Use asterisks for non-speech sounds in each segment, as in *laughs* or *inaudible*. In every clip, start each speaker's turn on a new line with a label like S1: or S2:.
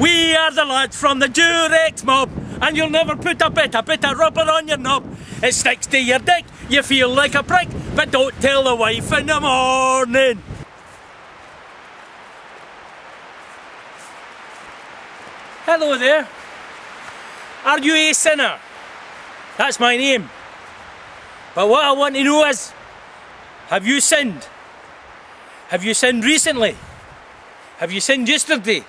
S1: are the lads from the Durex mob, and you'll never put a bit, a bit of rubber on your knob. It sticks to your dick, you feel like a prick, but don't tell the wife in the morning. Hello there. Are you a sinner? That's my name. But what I want to know is, have you sinned? Have you sinned recently? Have you sinned yesterday?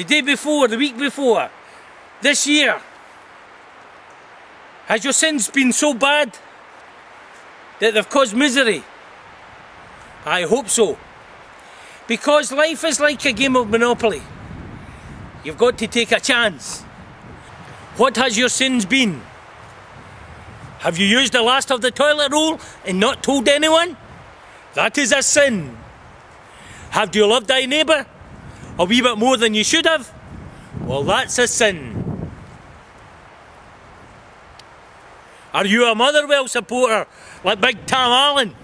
S1: The day before? The week before? This year? Has your sins been so bad that they've caused misery? I hope so. Because life is like a game of Monopoly. You've got to take a chance. What has your sins been? Have you used the last of the toilet roll and not told anyone? That is a sin. Have you loved thy neighbour a wee bit more than you should have? Well, that's a sin. Are you a Motherwell supporter like Big Tom Allen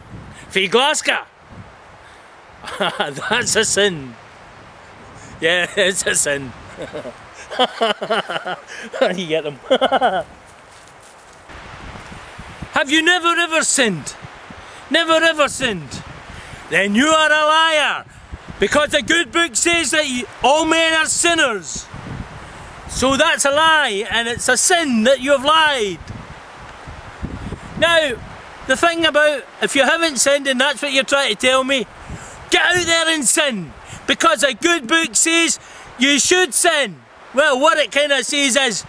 S1: for Glasgow? *laughs* that's a sin. Yeah, *laughs* it's a sin. *laughs* you get them. Have you never ever sinned? Never ever sinned? Then you are a liar. Because the good book says that all men are sinners. So that's a lie, and it's a sin that you have lied. Now, the thing about if you haven't sinned and that's what you're trying to tell me, get out there and sin. Because a good book says you should sin. Well, what it kind of says is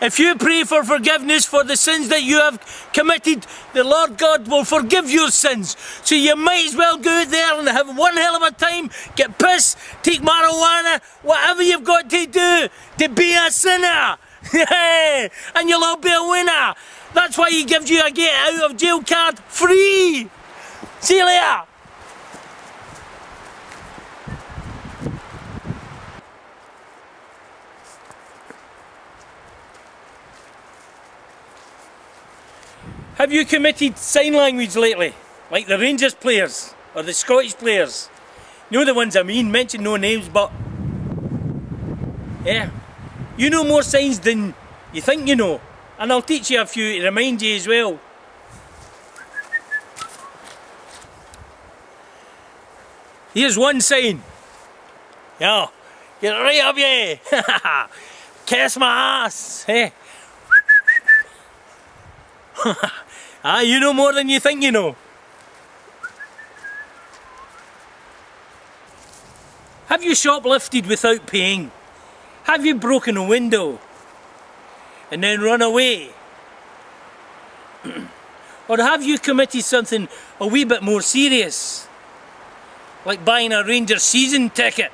S1: if you pray for forgiveness for the sins that you have committed, the Lord God will forgive your sins. So you might as well go there and have one hell of a time, get pissed, take marijuana, whatever you've got to do to be a sinner. *laughs* and you'll all be a winner. That's why he gives you a get out of jail card free. See you later. Have you committed sign language lately? Like the Rangers players or the Scottish players? You know the ones I mean, mention no names, but yeah, you know more signs than you think you know. And I'll teach you a few to remind you as well. Here's one sign. Yeah, get right up here. *laughs* Kiss my ass. Hey. Eh? *laughs* *laughs* Ah, you know more than you think you know. Have you shoplifted without paying? Have you broken a window and then run away? *clears throat* or have you committed something a wee bit more serious? Like buying a Ranger season ticket?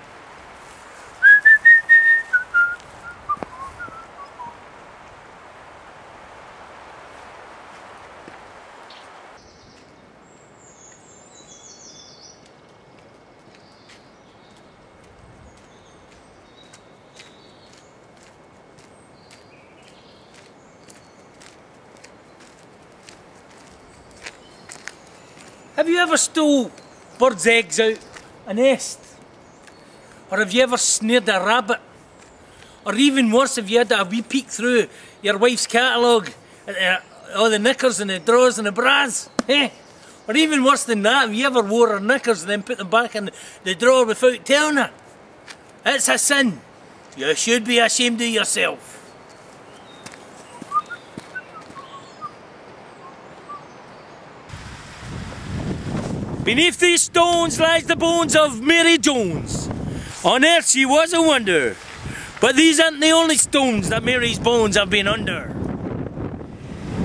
S1: Have you ever stole birds' eggs out a nest? Or have you ever snared a rabbit? Or even worse, have you had a wee peek through your wife's catalogue, uh, all the knickers and the drawers and the bras? Eh? Or even worse than that, have you ever wore her knickers and then put them back in the drawer without telling her? It's a sin. You should be ashamed of yourself. Beneath these stones lies the bones of Mary Jones. On earth she was a wonder. But these aren't the only stones that Mary's bones have been under.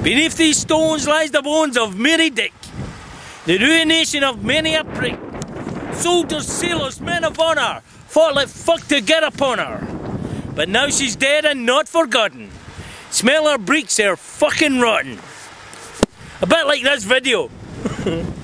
S1: Beneath these stones lies the bones of Mary Dick. The ruination of many a prick. Soldiers, sailors, men of honour fought like fuck to get upon her. But now she's dead and not forgotten. Smell her bricks, they're fucking rotten. A bit like this video. *laughs*